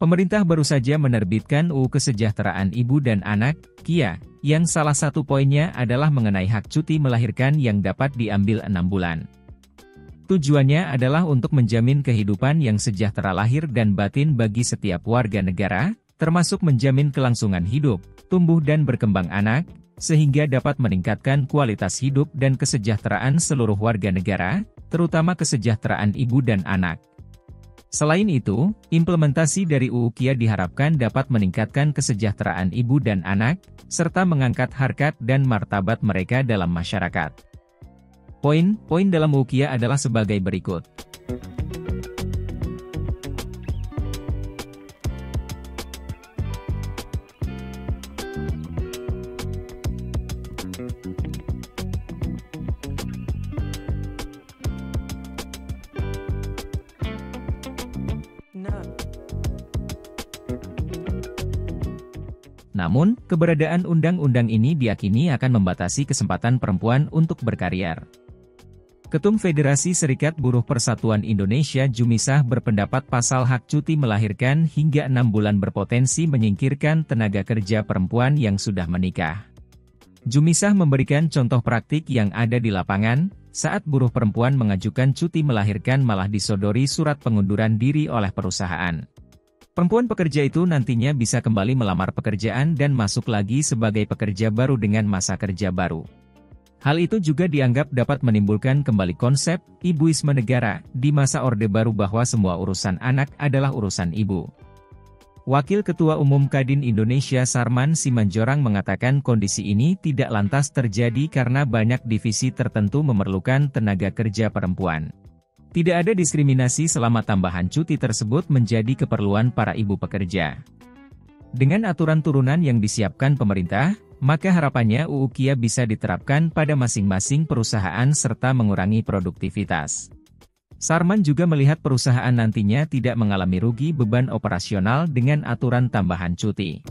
Pemerintah baru saja menerbitkan UU Kesejahteraan Ibu dan Anak, KIA, yang salah satu poinnya adalah mengenai hak cuti melahirkan yang dapat diambil enam bulan. Tujuannya adalah untuk menjamin kehidupan yang sejahtera lahir dan batin bagi setiap warga negara, termasuk menjamin kelangsungan hidup, tumbuh dan berkembang anak, sehingga dapat meningkatkan kualitas hidup dan kesejahteraan seluruh warga negara, terutama kesejahteraan ibu dan anak. Selain itu, implementasi dari UU KIA diharapkan dapat meningkatkan kesejahteraan ibu dan anak, serta mengangkat harkat dan martabat mereka dalam masyarakat. Poin-poin dalam UU KIA adalah sebagai berikut. Namun, keberadaan undang-undang ini diakini akan membatasi kesempatan perempuan untuk berkarir. Ketum Federasi Serikat Buruh Persatuan Indonesia Jumisah berpendapat pasal hak cuti melahirkan hingga enam bulan berpotensi menyingkirkan tenaga kerja perempuan yang sudah menikah. Jumisah memberikan contoh praktik yang ada di lapangan, saat buruh perempuan mengajukan cuti melahirkan malah disodori surat pengunduran diri oleh perusahaan. Perempuan pekerja itu nantinya bisa kembali melamar pekerjaan dan masuk lagi sebagai pekerja baru dengan masa kerja baru. Hal itu juga dianggap dapat menimbulkan kembali konsep ibuisme negara di masa Orde Baru bahwa semua urusan anak adalah urusan ibu. Wakil Ketua Umum Kadin Indonesia Sarman Simanjorang mengatakan kondisi ini tidak lantas terjadi karena banyak divisi tertentu memerlukan tenaga kerja perempuan. Tidak ada diskriminasi selama tambahan cuti tersebut menjadi keperluan para ibu pekerja. Dengan aturan turunan yang disiapkan pemerintah, maka harapannya UU KIA bisa diterapkan pada masing-masing perusahaan serta mengurangi produktivitas. Sarman juga melihat perusahaan nantinya tidak mengalami rugi beban operasional dengan aturan tambahan cuti.